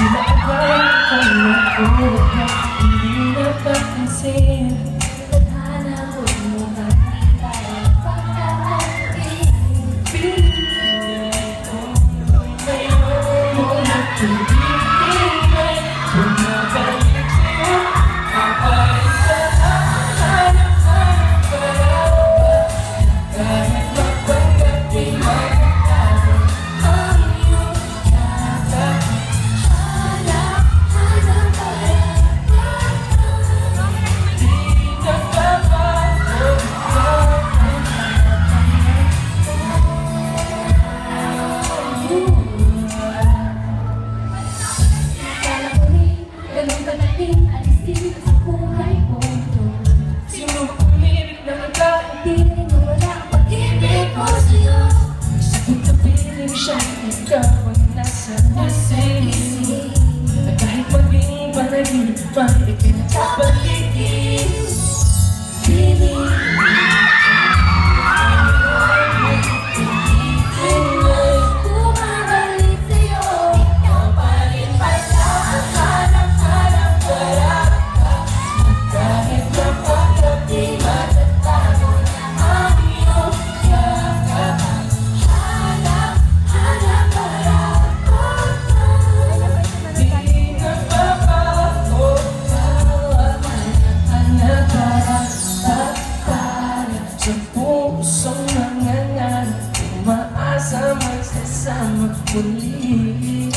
Tonight, I'm not going to right. But amongst the summer queen.